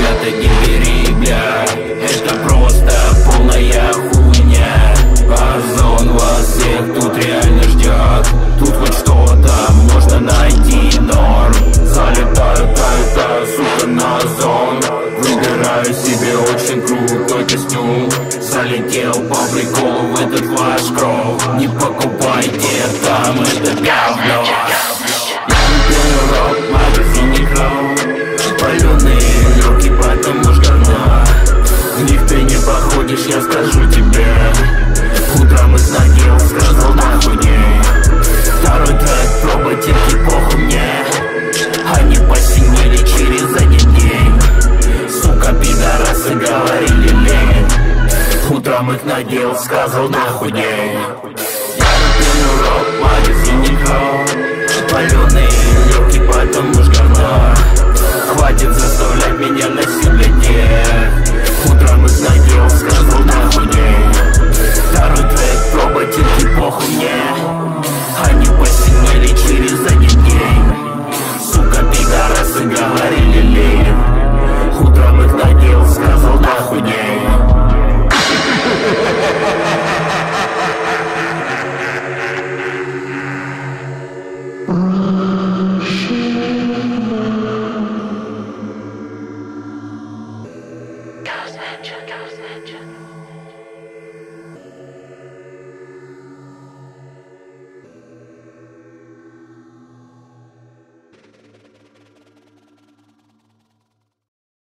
Ребята, гибери, Это просто полная хуйня. Озон вас всех тут реально ждет Тут хоть что-то можно найти норм. Залетаю, таю, таю, сука, на озон. Выбираю себе очень крутой костюм. Залетел по приколу в этот ваш кров. Не покупайте там это говно. я скажу тебе. Утром из могил сказал нахуй не Второй трек пробы терпи похуй мне. Они посинели через один день. Сука, пидорасы говорили лень Утром их надел, сказал нахуй не Я люблю рок, магазин не Паленый волосы говорили лень Утром их надел, сказал нахуй Ghost Engine, Ghost Engine.